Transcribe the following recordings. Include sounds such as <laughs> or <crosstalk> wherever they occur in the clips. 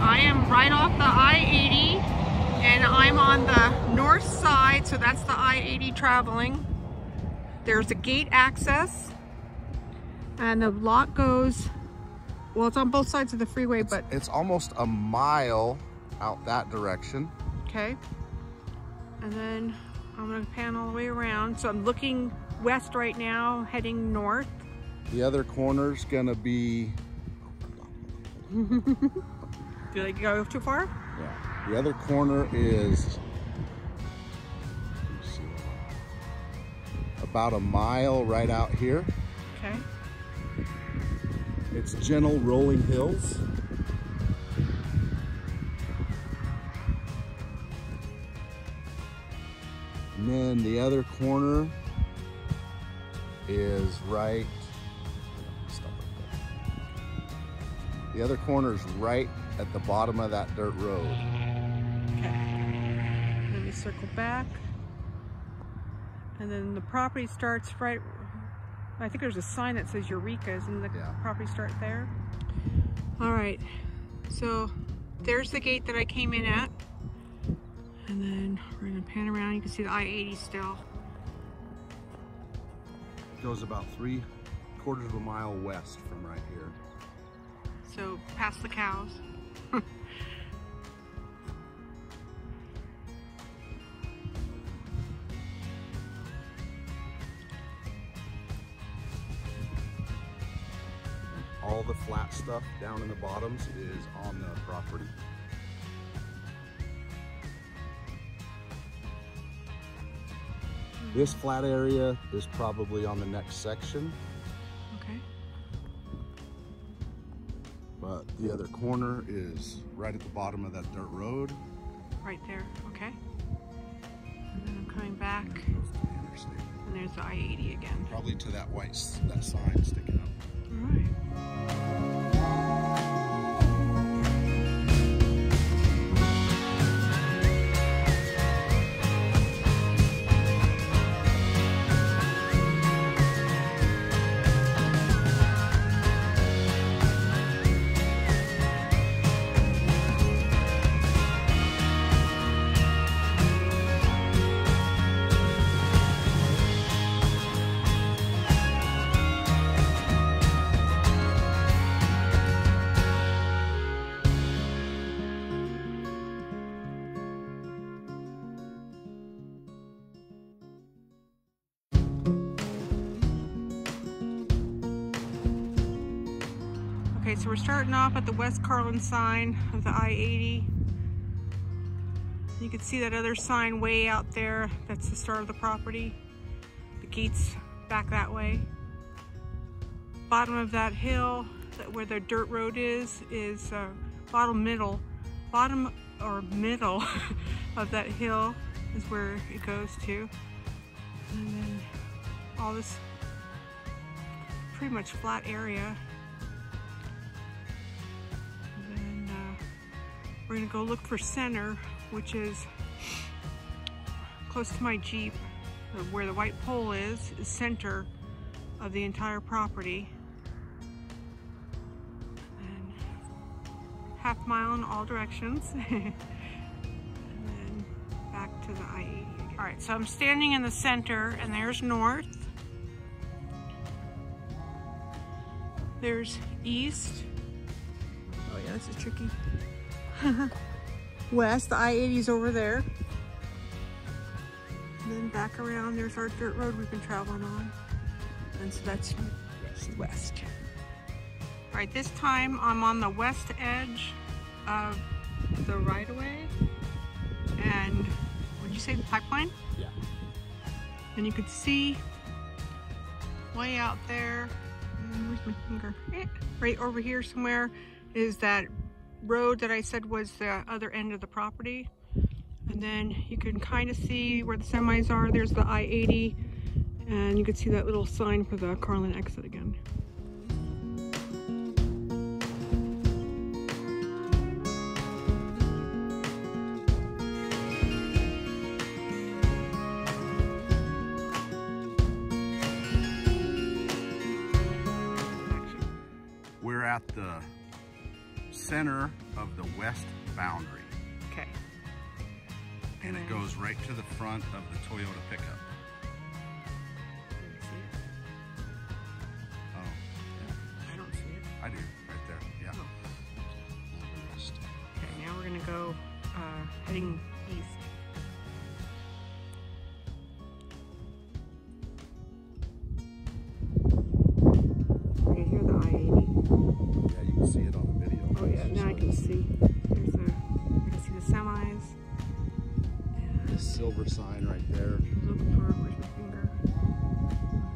right off the I-80 and I'm on the north side, so that's the I-80 traveling. There's a gate access and the lot goes, well, it's on both sides of the freeway, It's, but it's almost a mile out that direction. okay. And then I'm gonna pan all the way around. So I'm looking west right now, heading north. The other corner's gonna be, <laughs> Did I go too far? yeah, the other corner is let me see, about a mile right out here. Okay. It's gentle rolling hills. And then the other corner is right. Stop right there. The other corner is right at the bottom of that dirt road. Okay. Let me circle back. And then the property starts right, I think there's a sign that says Eureka, isn't the Yeah. property start there? All right, so there's the gate that I came in at. And then we're gonna pan around, you can see the I-80 still. Goes about three quarters of a mile west from right here. So past the cows. All the flat stuff down in the bottoms is on the property. Hmm. This flat area is probably on the next section, Okay. but the other corner is right at the bottom of that dirt road. Right there, okay. And then I'm coming back, Goes to the interstate. and there's the I-80 again. Probably to that white, that sign sticking up. All right. Okay, so we're starting off at the West Carlin sign of the I-80. You can see that other sign way out there. That's the start of the property. The gate's back that way. Bottom of that hill, where the dirt road is, is uh, bottom middle. Bottom or middle <laughs> of that hill is where it goes to. And then all this pretty much flat area. We're gonna go look for center, which is close to my Jeep. Uh, Where the white pole is, is center of the entire property. And half mile in all directions. <laughs> and then back to the I-80. All right, so I'm standing in the center and there's north. There's east. Oh yeah, this is tricky. <laughs> West, the I-80's over there. And then back around, there's our dirt road we've been traveling on. And so that's west. All right, this time I'm on the west edge of the right-of-way. And would you say the pipeline? Yeah. And you could see way out there, where's my finger? Eh, Right over here somewhere is that road that I said was the other end of the property. And then you can kind of see where the semis are. There's the I-80 and you can see that little sign for the Carlin exit again. We're at the center of the west boundary. Okay. And it goes right to the front of the Toyota pickup. Let me see it. Oh, yeah, I don't see it. I do, right there, yeah. Oh. Okay, now we're gonna go uh, heading can see. There's a, I can see the semis. The silver sign right there. Look for, where's my finger?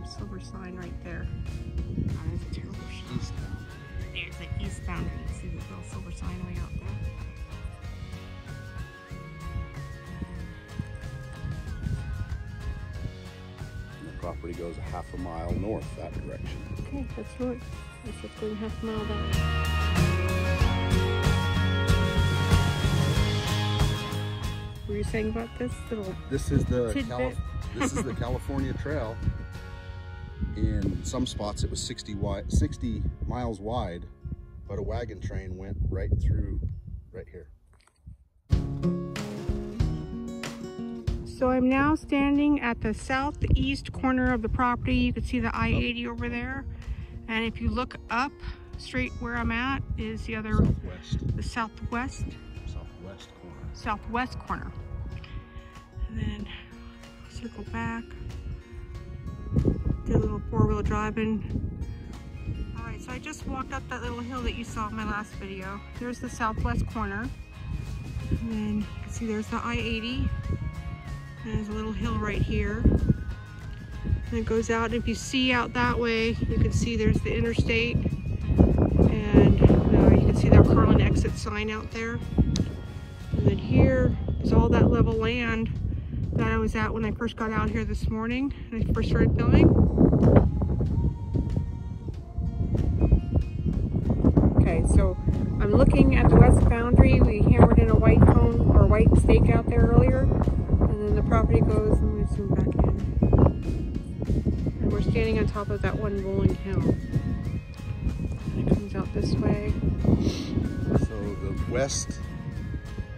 Silver sign right there. Oh, there's a terrible shot. Eastbound. There's the eastbound. You can see the little silver sign way out there. The property goes a half a mile north that direction. Okay, that's north. Let's just go half a mile down. Were you saying about this little? This is the Calif- this is the <laughs> California Trail. In some spots, it was 60 wide, 60 miles wide, but a wagon train went right through, right here. So I'm now standing at the southeast corner of the property. You can see the I-80 over there. And if you look up straight where I'm at is the other, Southwest, the southwest, southwest corner. southwest corner. And then circle back. Did a little four-wheel driving. All right, so I just walked up that little hill that you saw in my last video. There's the southwest corner. And then you can see there's the I-80. And there's a little hill right here. And it goes out, if you see out that way, you can see there's the interstate. And uh, you can see the Carlin exit sign out there. Here is all that level land that I was at when I first got out here this morning and I first started filming. Okay, so I'm looking at the west boundary. We hammered in a white cone or white stake out there earlier. And then the property goes, and me zoom back in. And we're standing on top of that one rolling hill. And it comes out this way. So the west,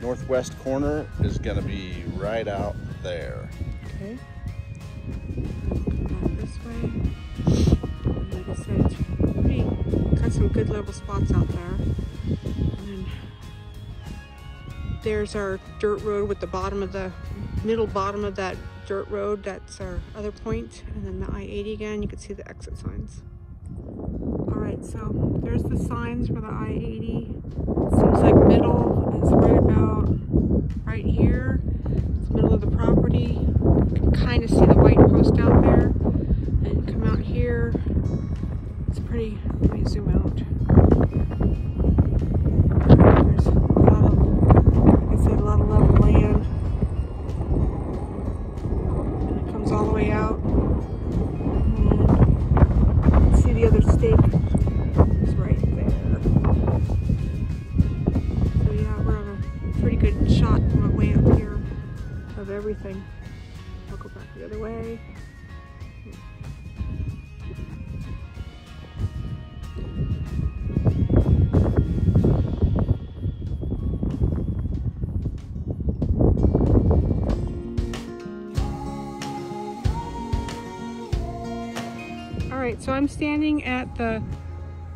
northwest corner is gonna be right out there. Okay. This way. And like I said, pretty, got some good level spots out there. There's our dirt road with the bottom of the, middle bottom of that dirt road. That's our other point. And then the I-80 again, you can see the exit signs. All right, so there's the signs for the I-80. Seems like middle is about right here. It's middle of the property. You can kind of see the white post out there. And come out here. It's pretty, let me zoom out. Right, so I'm standing at the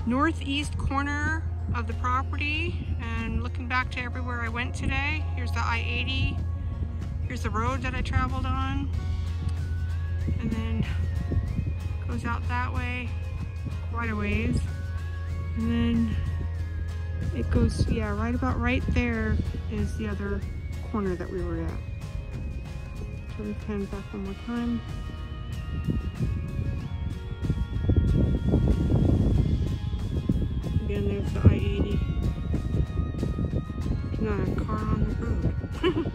northeast corner of the property and looking back to everywhere I went today. Here's the I-80. Here's the road that I traveled on. And then goes out that way quite a ways. And then it goes, yeah, right about right there is the other corner that we were at. Turn the pen back one more time. Again, the I-80. Not a car on the road. <laughs>